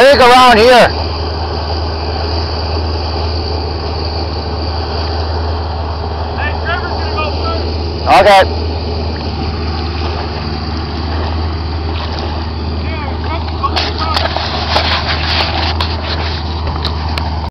dig around here. Hey, Trevor's gonna go first. Okay.